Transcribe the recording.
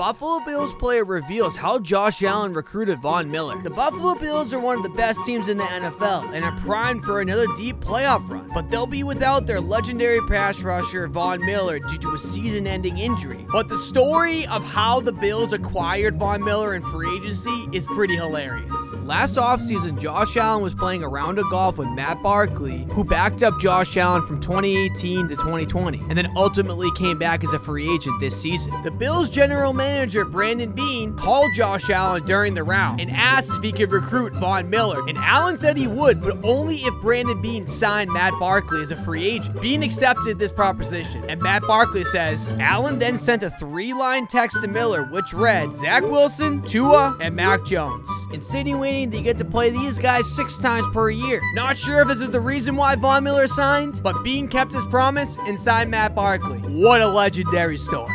Buffalo Bills player reveals how Josh Allen recruited Von Miller. The Buffalo Bills are one of the best teams in the NFL and are primed for another deep playoff run, but they'll be without their legendary pass rusher Von Miller due to a season-ending injury. But the story of how the Bills acquired Von Miller in free agency is pretty hilarious. Last offseason, Josh Allen was playing a round of golf with Matt Barkley, who backed up Josh Allen from 2018 to 2020, and then ultimately came back as a free agent this season. The Bills general manager Brandon Beane called Josh Allen during the round and asked if he could recruit Von Miller, and Allen said he would, but only if Brandon Beane signed Matt Barkley as a free agent. Beane accepted this proposition, and Matt Barkley says Allen then sent a three-line text to Miller, which read Zach Wilson, Tua, and Mac Jones, insinuating they get to play these guys six times per year. Not sure if this is the reason why Von Miller signed, but Beane kept his promise and signed Matt Barkley. What a legendary story.